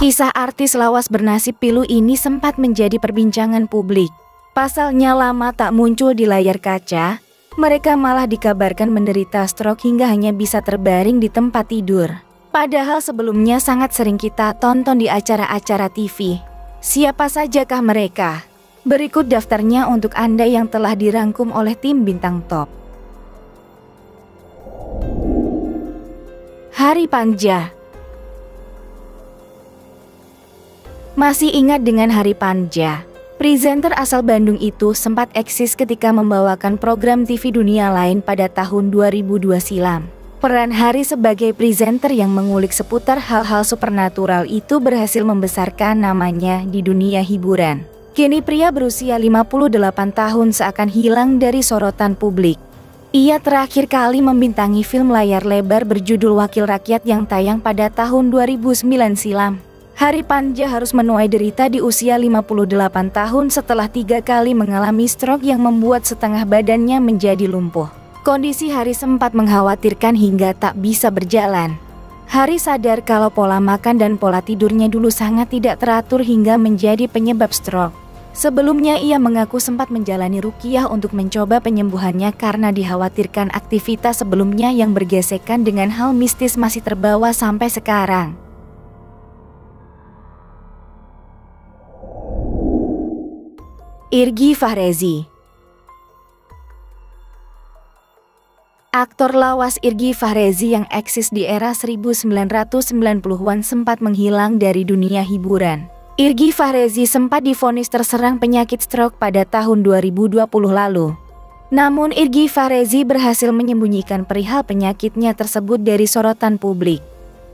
Kisah artis lawas bernasib pilu ini sempat menjadi perbincangan publik. Pasalnya lama tak muncul di layar kaca, mereka malah dikabarkan menderita stroke hingga hanya bisa terbaring di tempat tidur. Padahal sebelumnya sangat sering kita tonton di acara-acara TV. Siapa sajakah mereka? Berikut daftarnya untuk Anda yang telah dirangkum oleh tim Bintang Top. Hari Panja Masih ingat dengan Hari Panja? Presenter asal Bandung itu sempat eksis ketika membawakan program TV dunia lain pada tahun 2002 silam. Peran Hari sebagai presenter yang mengulik seputar hal-hal supernatural itu berhasil membesarkan namanya di dunia hiburan. Kini pria berusia 58 tahun seakan hilang dari sorotan publik. Ia terakhir kali membintangi film layar lebar berjudul Wakil Rakyat yang tayang pada tahun 2009 silam. Hari Panja harus menuai derita di usia 58 tahun setelah tiga kali mengalami stroke yang membuat setengah badannya menjadi lumpuh. Kondisi Hari sempat mengkhawatirkan hingga tak bisa berjalan. Hari sadar kalau pola makan dan pola tidurnya dulu sangat tidak teratur hingga menjadi penyebab stroke. Sebelumnya ia mengaku sempat menjalani rukiah untuk mencoba penyembuhannya karena dikhawatirkan aktivitas sebelumnya yang bergesekan dengan hal mistis masih terbawa sampai sekarang. Irgi Fahrezi Aktor lawas Irgi Fahrezi yang eksis di era 1990-an sempat menghilang dari dunia hiburan. Irgi Fahrezi sempat difonis terserang penyakit stroke pada tahun 2020 lalu. Namun Irgi Fahrezi berhasil menyembunyikan perihal penyakitnya tersebut dari sorotan publik.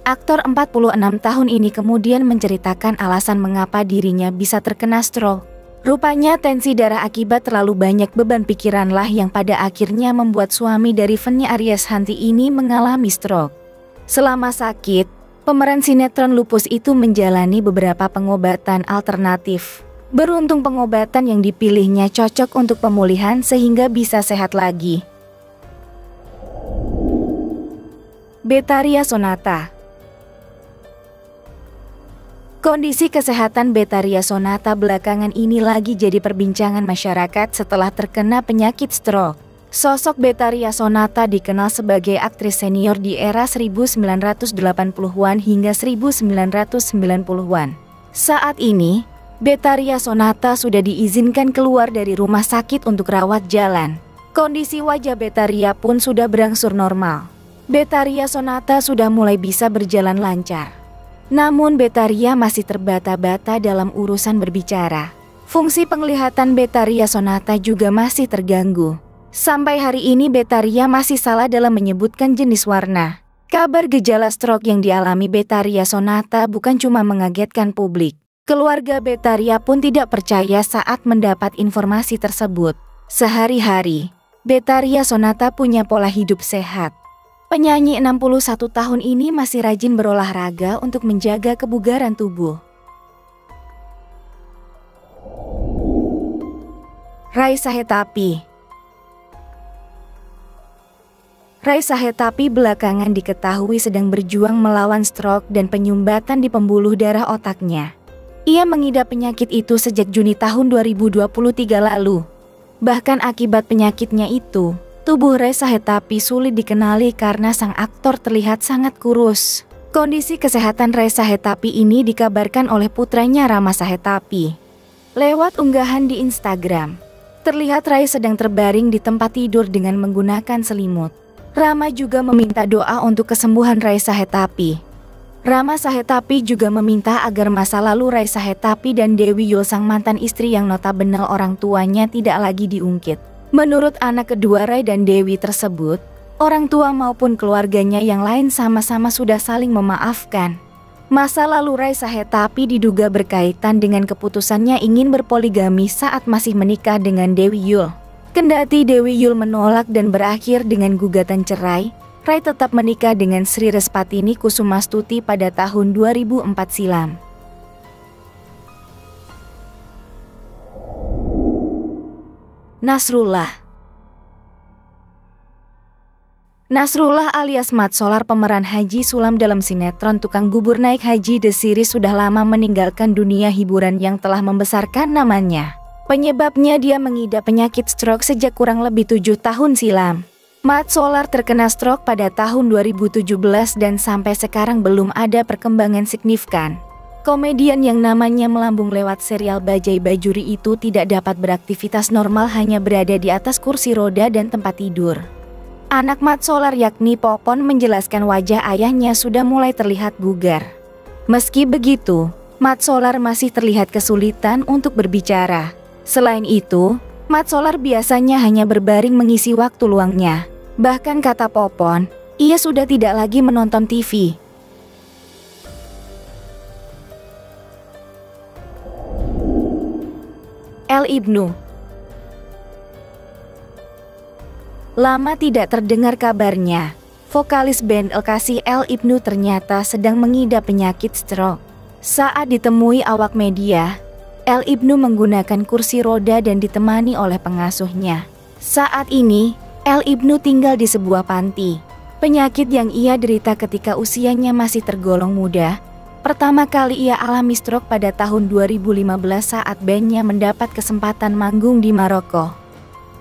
Aktor 46 tahun ini kemudian menceritakan alasan mengapa dirinya bisa terkena stroke. Rupanya tensi darah akibat terlalu banyak beban pikiranlah yang pada akhirnya membuat suami dari Feni Aries Hanti ini mengalami stroke. Selama sakit, pemeran sinetron lupus itu menjalani beberapa pengobatan alternatif. Beruntung pengobatan yang dipilihnya cocok untuk pemulihan sehingga bisa sehat lagi. Betaria Sonata Kondisi kesehatan Betaria Sonata belakangan ini lagi jadi perbincangan masyarakat setelah terkena penyakit stroke. Sosok Betaria Sonata dikenal sebagai aktris senior di era 1980-an hingga 1990-an. Saat ini, Betaria Sonata sudah diizinkan keluar dari rumah sakit untuk rawat jalan. Kondisi wajah Betaria pun sudah berangsur normal. Betaria Sonata sudah mulai bisa berjalan lancar. Namun Betaria masih terbata-bata dalam urusan berbicara. Fungsi penglihatan Betaria Sonata juga masih terganggu. Sampai hari ini Betaria masih salah dalam menyebutkan jenis warna. Kabar gejala stroke yang dialami Betaria Sonata bukan cuma mengagetkan publik. Keluarga Betaria pun tidak percaya saat mendapat informasi tersebut. Sehari-hari, Betaria Sonata punya pola hidup sehat. Penyanyi 61 tahun ini masih rajin berolahraga untuk menjaga kebugaran tubuh. Raisa Hetapi Raisa Hetapi belakangan diketahui sedang berjuang melawan stroke dan penyumbatan di pembuluh darah otaknya. Ia mengidap penyakit itu sejak Juni tahun 2023 lalu. Bahkan akibat penyakitnya itu, Tubuh Reza Hetapi sulit dikenali karena sang aktor terlihat sangat kurus. Kondisi kesehatan Reza Hetapi ini dikabarkan oleh putranya Rama Sahetapi. Lewat unggahan di Instagram, terlihat Rai sedang terbaring di tempat tidur dengan menggunakan selimut. Rama juga meminta doa untuk kesembuhan Rai Sahetapi. Rama Sahetapi juga meminta agar masa lalu Rai Sahetapi dan Dewi Yul sang mantan istri yang notabene orang tuanya tidak lagi diungkit. Menurut anak kedua Rai dan Dewi tersebut, orang tua maupun keluarganya yang lain sama-sama sudah saling memaafkan. Masa lalu Rai Sahetapi diduga berkaitan dengan keputusannya ingin berpoligami saat masih menikah dengan Dewi Yul. Kendati Dewi Yul menolak dan berakhir dengan gugatan cerai, Rai tetap menikah dengan Sri Respatini Kusumastuti pada tahun 2004 silam. Nasrullah Nasrullah alias Mat Solar pemeran Haji Sulam dalam sinetron Tukang Bubur Naik Haji The Series sudah lama meninggalkan dunia hiburan yang telah membesarkan namanya. Penyebabnya dia mengidap penyakit stroke sejak kurang lebih tujuh tahun silam. Mat Solar terkena stroke pada tahun 2017 dan sampai sekarang belum ada perkembangan signifikan. Komedian yang namanya melambung lewat serial Bajai Bajuri itu tidak dapat beraktivitas normal hanya berada di atas kursi roda dan tempat tidur. Anak Mat Solar yakni Popon menjelaskan wajah ayahnya sudah mulai terlihat bugar. Meski begitu, Mat Solar masih terlihat kesulitan untuk berbicara. Selain itu, Mat Solar biasanya hanya berbaring mengisi waktu luangnya. Bahkan kata Popon, ia sudah tidak lagi menonton TV. El Ibnu Lama tidak terdengar kabarnya. Vokalis band Elkasi El Ibnu ternyata sedang mengidap penyakit stroke. Saat ditemui awak media, El Ibnu menggunakan kursi roda dan ditemani oleh pengasuhnya. Saat ini, El Ibnu tinggal di sebuah panti. Penyakit yang ia derita ketika usianya masih tergolong muda, pertama kali ia alami stroke pada tahun 2015 saat bandnya mendapat kesempatan manggung di Maroko.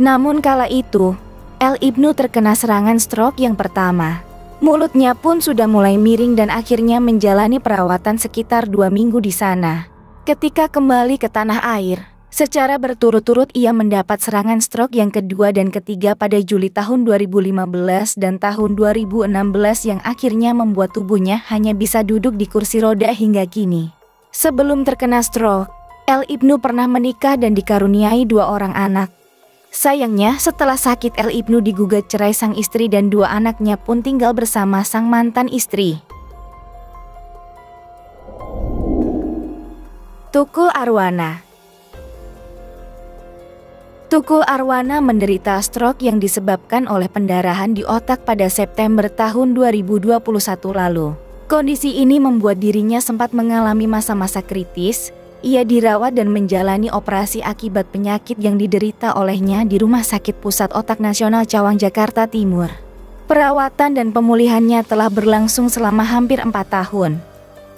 Namun kala itu, El Ibnu terkena serangan stroke yang pertama. Mulutnya pun sudah mulai miring dan akhirnya menjalani perawatan sekitar dua minggu di sana. Ketika kembali ke tanah air, secara berturut-turut ia mendapat serangan stroke yang kedua dan ketiga pada Juli tahun 2015 dan tahun 2016 yang akhirnya membuat tubuhnya hanya bisa duduk di kursi roda hingga kini. Sebelum terkena stroke, El Ibnu pernah menikah dan dikaruniai dua orang anak. Sayangnya, setelah sakit El Ibnu digugat cerai sang istri dan dua anaknya pun tinggal bersama sang mantan istri. Tukul Arwana Tukul Arwana menderita stroke yang disebabkan oleh pendarahan di otak pada September tahun 2021 lalu. Kondisi ini membuat dirinya sempat mengalami masa-masa kritis, ia dirawat dan menjalani operasi akibat penyakit yang diderita olehnya di Rumah Sakit Pusat Otak Nasional Cawang, Jakarta Timur. Perawatan dan pemulihannya telah berlangsung selama hampir empat tahun.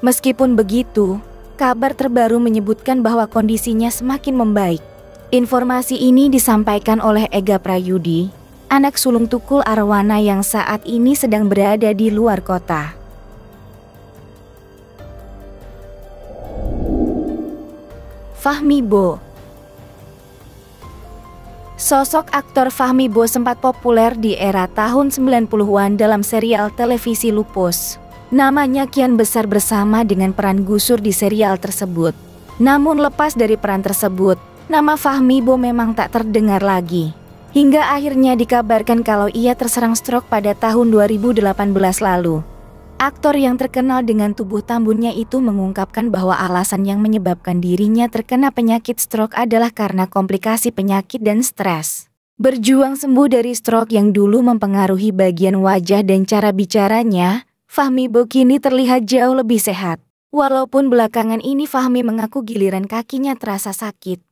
Meskipun begitu, kabar terbaru menyebutkan bahwa kondisinya semakin membaik. Informasi ini disampaikan oleh Ega Prayudi, anak sulung Tukul Arwana yang saat ini sedang berada di luar kota. Fahmi Bo Sosok aktor Fahmi Bo sempat populer di era tahun 90-an dalam serial televisi Lupus. Namanya kian besar bersama dengan peran gusur di serial tersebut. Namun lepas dari peran tersebut, nama Fahmi Bo memang tak terdengar lagi. Hingga akhirnya dikabarkan kalau ia terserang stroke pada tahun 2018 lalu. Aktor yang terkenal dengan tubuh tambunnya itu mengungkapkan bahwa alasan yang menyebabkan dirinya terkena penyakit stroke adalah karena komplikasi penyakit dan stres. Berjuang sembuh dari stroke yang dulu mempengaruhi bagian wajah dan cara bicaranya, Fahmi Bokini terlihat jauh lebih sehat. Walaupun belakangan ini Fahmi mengaku giliran kakinya terasa sakit.